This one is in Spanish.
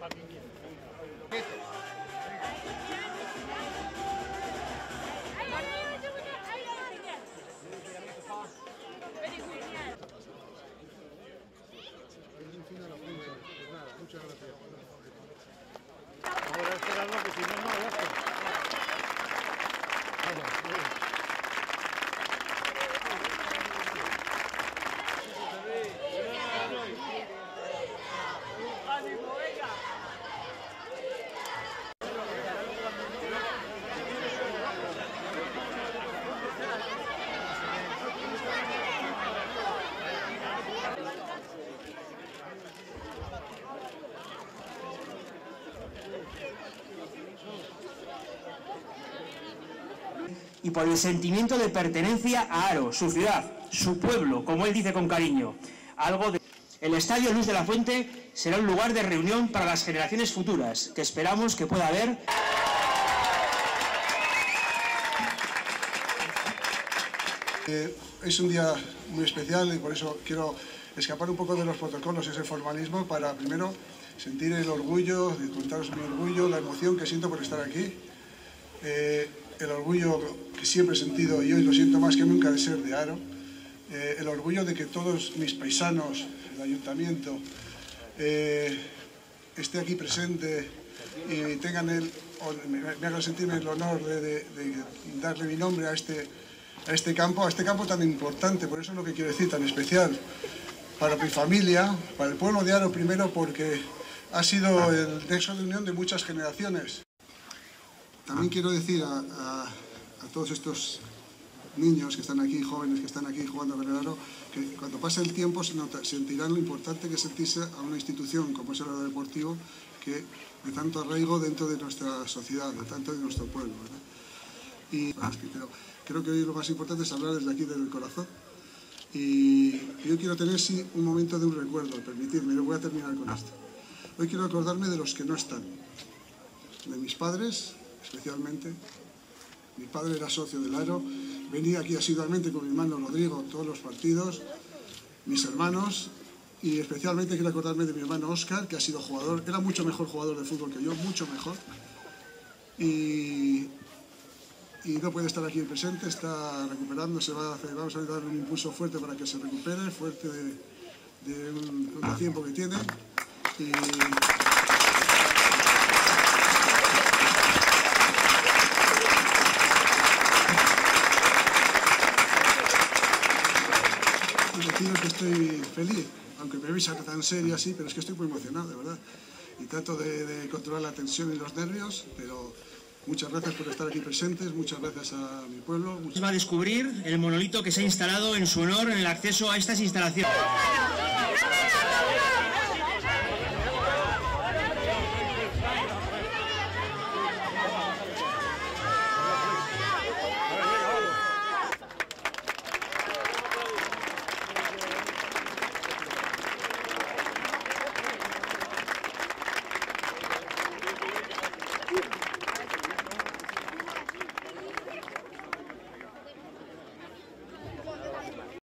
Gracias. Y por el sentimiento de pertenencia a Aro, su ciudad, su pueblo, como él dice con cariño. Algo de... El Estadio Luz de la Fuente será un lugar de reunión para las generaciones futuras, que esperamos que pueda haber. Eh, es un día muy especial y por eso quiero escapar un poco de los protocolos ese formalismo para primero sentir el orgullo, contaros mi orgullo, la emoción que siento por estar aquí. Eh, el orgullo que siempre he sentido y hoy lo siento más que nunca de ser de Aro, eh, el orgullo de que todos mis paisanos, el ayuntamiento, eh, esté aquí presente y tengan el, me, me sentirme el honor de, de, de, darle mi nombre a este, a este campo, a este campo tan importante, por eso es lo que quiero decir, tan especial para mi familia, para el pueblo de Aro primero, porque ha sido el nexo de unión de muchas generaciones. También quiero decir a, a, a, todos estos niños que están aquí, jóvenes que están aquí jugando el aro, que cuando pase el tiempo se nota, sentirán lo importante que es sentirse a una institución como es el aro deportivo, que de tanto arraigo dentro de nuestra sociedad, de tanto de nuestro pueblo. ¿verdad? Y pero creo que hoy lo más importante es hablar desde aquí, desde el corazón. Y yo quiero tener sí un momento de un recuerdo, permitidme, yo voy a terminar con esto. Hoy quiero acordarme de los que no están, de mis padres, especialmente. Mi padre era socio del Aro, venía aquí asiduamente con mi hermano Rodrigo todos los partidos, mis hermanos, y especialmente quiero acordarme de mi hermano Oscar, que ha sido jugador, era mucho mejor jugador de fútbol que yo, mucho mejor. Y, y no puede estar aquí presente, está recuperándose, va a hacer, vamos a darle un impulso fuerte para que se recupere, fuerte de, un contratiempo que tiene deciros que estoy feliz, aunque me veis tan serio así, pero es que estoy muy emocionado, de verdad. Y trato de, de, controlar la tensión y los nervios, pero muchas gracias por estar aquí presentes, muchas gracias a mi pueblo. Va a descubrir el monolito que se ha instalado en su honor en el acceso a estas instalaciones.